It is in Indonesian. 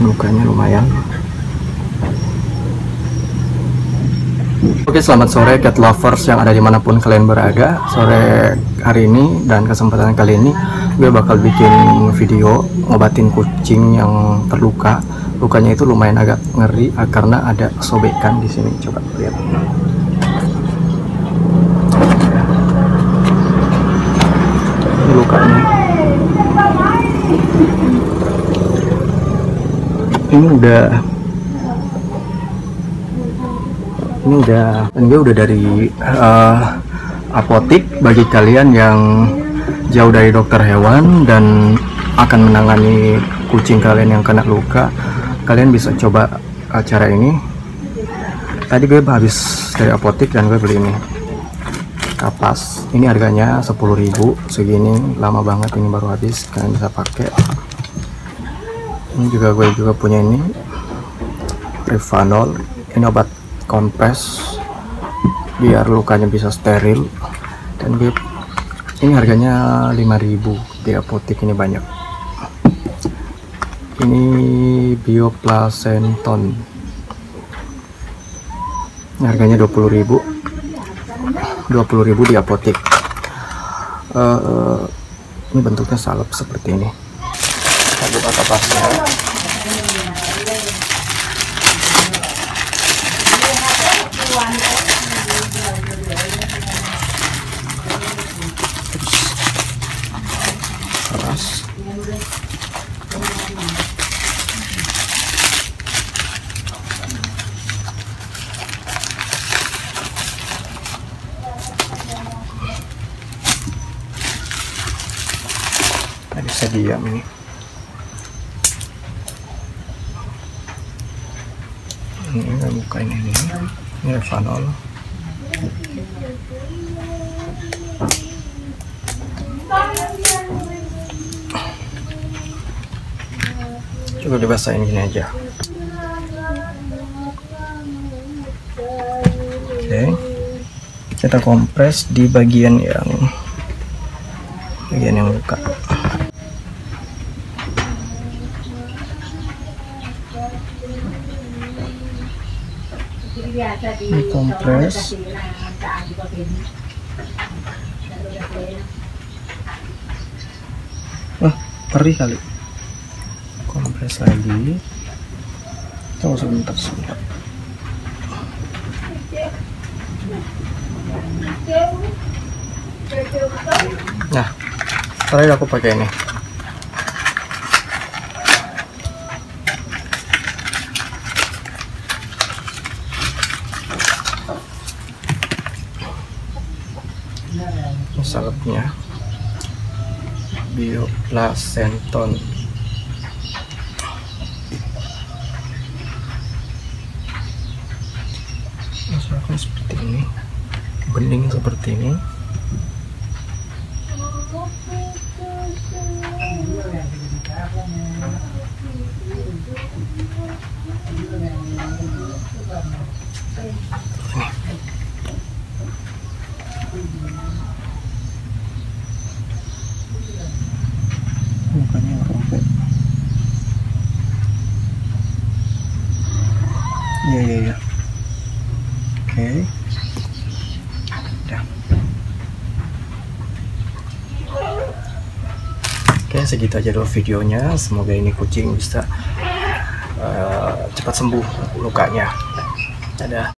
lukanya lumayan. Oke selamat sore cat lovers yang ada di mana pun kalian berada. Sore hari ini dan kesempatan kali ini Gue bakal bikin video ngobatin kucing yang terluka. Lukanya itu lumayan agak ngeri ah, karena ada sobekan di sini. Coba lihat Ini udah ini udah gue udah dari uh, apotik bagi kalian yang jauh dari dokter hewan dan akan menangani kucing kalian yang kena luka kalian bisa coba acara ini. Tadi gue habis dari apotik dan gue beli ini. Kapas. Ini harganya 10.000 segini lama banget ini baru habis kalian bisa pakai ini juga gue juga punya ini. Rivanol ini obat kompres biar lukanya bisa steril. Dan gue ini harganya 5000 di apotek ini banyak. Ini bioplacenton ini harganya 20000 20000 di apotek uh, ini bentuknya salep seperti ini kita buka kapasnya keras tadi saya diam ini ini nggak buka ini. Ini Revanol. Coba dibasahin gini aja. Oke. Kita kompres di bagian yang bagian yang luka ini kompres wah perih kali. Kompres lagi. Tunggu sebentar sebentar. Nah terakhir aku pakai ini salepnya bioplacenton misalkan seperti ini. Bening seperti ini. Mukanya oke. Udah. oke segitu aja dulu videonya. Semoga ini kucing bisa uh, cepat sembuh lukanya. Dadah